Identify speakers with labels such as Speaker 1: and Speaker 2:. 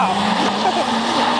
Speaker 1: 好。